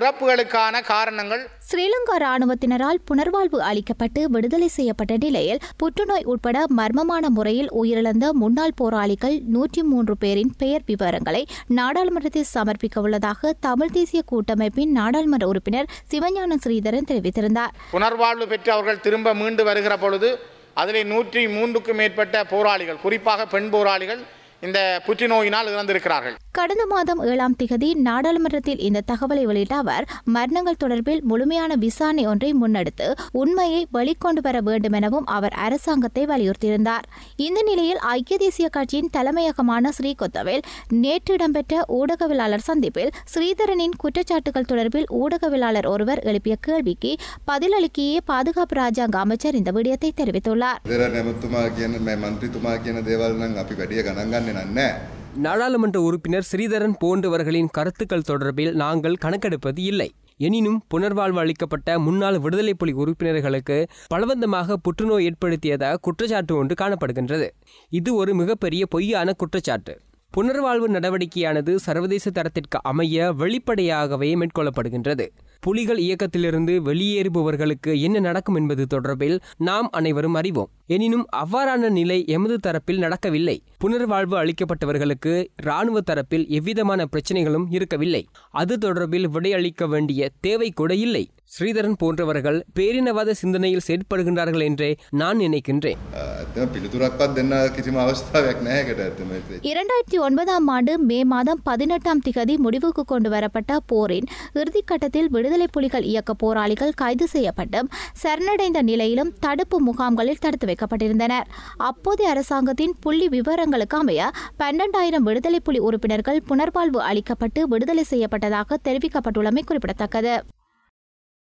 இறப்புகளுக்கான காரணங்கள்? ஸ்ரீலங்கா ராணுவத்தினரால் புனர்வாழ்வு அளிக்கப்பட்டு விடுதலை செய்யப்பட்ட நிலையில் புற்றுநோய் உட்பட மர்மமான முறையில் உயிரிழந்த முன்னாள் போராளிகள் நூற்றி மூன்று பேரின் பெயர் விவரங்களை நாடாளுமன்றத்தில் சமர்ப்பிக்க உள்ளதாக தமிழ் தேசிய கூட்டமைப்பின் நாடாளுமன்ற உறுப்பினர் சிவஞான ஸ்ரீதரன் தெரிவித்திருந்தார். புனர்வாழ்வு பெற்று அவர்கள் திரும்ப மீண்டு வருகிற பொழுது அதில் நூற்றி மூன்றுக்கும் மேற்பட்ட போராளிகள் குறிப்பாக பெண் போராளிகள் இந்த புற்றுநோயினால் இறந்திருக்கிறார்கள். கடந்த மாதம் ஏழாம் திகதி நாடாளுமன்றத்தில் இந்த தகவலை வெளியிட்ட அவர் மரணங்கள் தொடர்பில் முழுமையான விசாரணை ஒன்றை முன்னெடுத்து உண்மையை வெளிக்கொண்டு வர வேண்டும் எனவும் அவர் அரசாங்கத்தை வலியுறுத்தியிருந்தார். இந்த நிலையில் ஐக்கிய தேசிய கட்சியின் தலைமையகமான ஸ்ரீகொத்தவில் நேற்று இடம்பெற்ற ஊடகவியலாளர் சந்திப்பில் ஸ்ரீதரனின் குற்றச்சாட்டுகள் தொடர்பில் ஊடகவியலாளர் ஒருவர் எழுப்பிய கேள்விக்கு பதிலளிக்கையே பாதுகாப்பு ராஜாங்க அமைச்சர் இந்த விடயத்தை தெரிவித்துள்ளார். நாடாளுமன்ற உறுப்பினர் ஸ்ரீதரன் போன்றவர்களின் கருத்துக்கள் தொடர்பில் நாங்கள் கணக்கெடுப்பது இல்லை. எனினும் புனர்வாழ்வு அளிக்கப்பட்ட முன்னாள் விடுதலை புலி உறுப்பினர்களுக்கு பலவந்தமாக புற்றுநோய் ஏற்படுத்தியதாக குற்றச்சாட்டு ஒன்று காணப்படுகின்றது. இது ஒரு மிகப்பெரிய பொய்யான குற்றச்சாட்டு. புனர்வாழ்வு நடவடிக்கையானது சர்வதேச தரத்திற்கு அமைய வெளிப்படையாகவே மேற்கொள்ளப்படுகின்றது. புலிகள் இயக்கத்திலிருந்து வெளியேறுபவர்களுக்கு என்ன நடக்கும் என்பது தொடர்பில் நாம் அனைவரும் அறிவோம். எனினும் அவ்வாறான நிலை எமது தரப்பில் நடக்கவில்லை. புனர்வாழ்வு அளிக்கப்பட்டவர்களுக்கு இராணுவ தரப்பில் எவ்விதமான பிரச்சனைகளும் இருக்கவில்லை. அது தொடர்பில் விடையளிக்க வேண்டிய தேவை கூட இல்லை. ஸ்ரீதரன் போன்றவர்கள் பேரினவாத சிந்தனையில் செயற்படுகின்றார்கள் என்றே நான் நினைக்கின்றேன். இரண்டாயிரத்தி ஒன்பதாம் ஆண்டு மே மாதம் பதினெட்டாம் திகதி முடிவுக்கு கொண்டு வரப்பட்ட போரின் இறுதிக்கட்டத்தில் விடு விடுதலை புலிகள் இயக்க போராளிகள் கைது செய்யப்பட்டும் சரணடைந்த நிலையிலும் தடுப்பு முகாம்களில் தடுத்து வைக்கப்பட்டிருந்தனர். அப்போதைய அரசாங்கத்தின் புள்ளி விவரங்களுக்கு அமைய பன்னெண்டாயிரம் விடுதலை புலி உறுப்பினர்கள் புனர்வாழ்வு அளிக்கப்பட்டு விடுதலை செய்யப்பட்டதாக தெரிவிக்கப்பட்டுள்ளமை குறிப்பிடத்தக்கது.